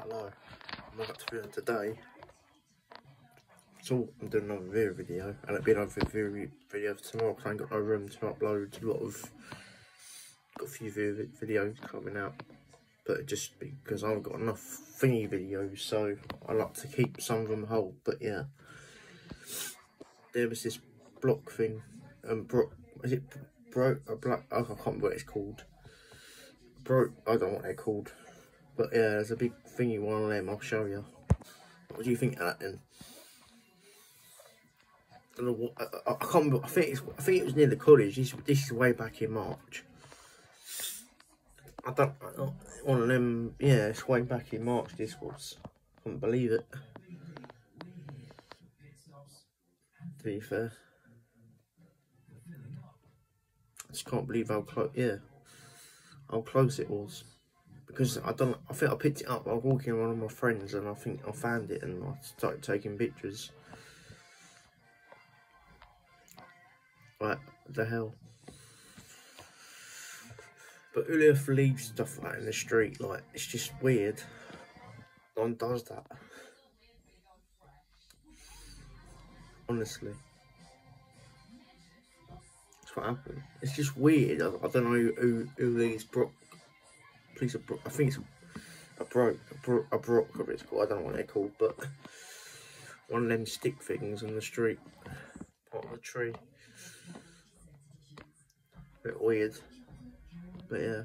Hello, I'm out to film today. So I'm doing another video video, and it'll be another video video tomorrow because I ain't got no room to upload a lot of. Got a few videos coming out, but just because I haven't got enough thingy videos, so I like to keep some of them whole. But yeah, there was this block thing, and um, bro, is it bro? A black? I can't remember what it's called. Bro, I don't know what they're called. But yeah, there's a big thingy one of them, I'll show you. What do you think of that then? I, what, I, I, can't remember, I think, I think it was near the college, this, this is way back in March. I don't, I don't, one of them, yeah, it's way back in March this was. I couldn't believe it. To be fair. I just can't believe how close, yeah, how close it was because I don't. I think I picked it up. I was walking around with my friends, and I think I found it, and I started taking pictures. Like the hell. But who leaves stuff like in the street? Like it's just weird. No one does that. Honestly. That's what happened. It's just weird. I, I don't know who, who, who leaves Brock piece of, I think it's a broke, a brook, a it's called. I don't know what they're called, but one of them stick things in the street, part of the tree. A bit weird, but yeah.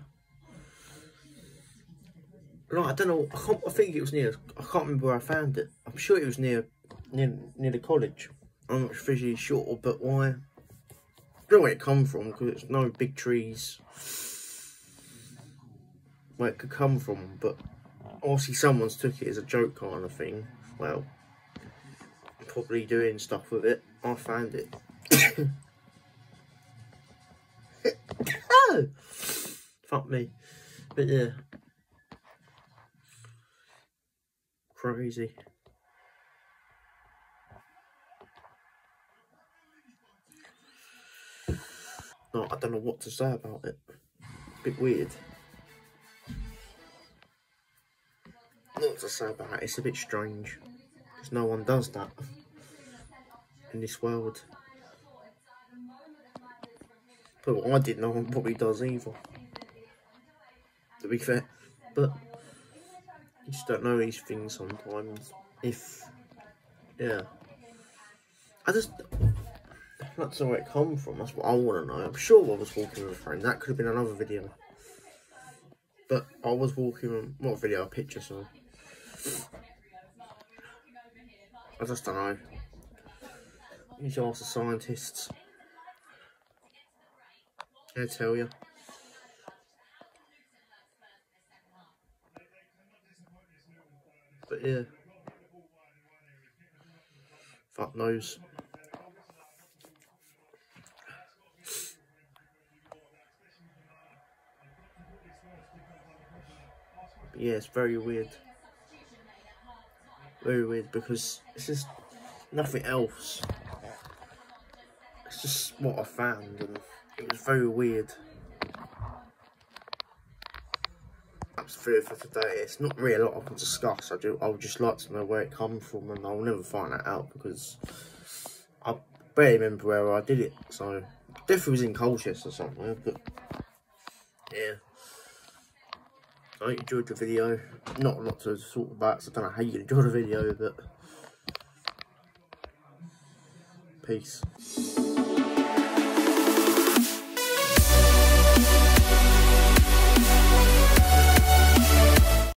No, I don't know. I, I think it was near. I can't remember where I found it. I'm sure it was near, near, near the college. I'm not visually sure, but why? I don't know where it come from because it's no big trees where it could come from, but obviously someone's took it as a joke kind of thing. Well, probably doing stuff with it. I found it. oh! Fuck me. But yeah. Crazy. No, I don't know what to say about it. A bit weird. Not to say about it, it's a bit strange. Because no one does that in this world. But I didn't, no one probably does either. To be fair. But you just don't know these things sometimes. If, yeah. I just, that's where it come from. That's what I want to know. I'm sure I was walking with a friend. That could have been another video. But I was walking, what video? A picture, sorry. I just don't know. You should ask the scientists. They'll tell you. But yeah. Fuck knows. But yeah, it's very weird very weird because it's just nothing else. It's just what I found and it was very weird. That's food for today. It's not really a lot I can discuss. I do I would just like to know where it comes from and I'll never find that out because I barely remember where I did it. So definitely was in Colchester somewhere, but yeah. I enjoyed the video. Not a lot to talk about, so I don't know how you enjoyed the video, but peace.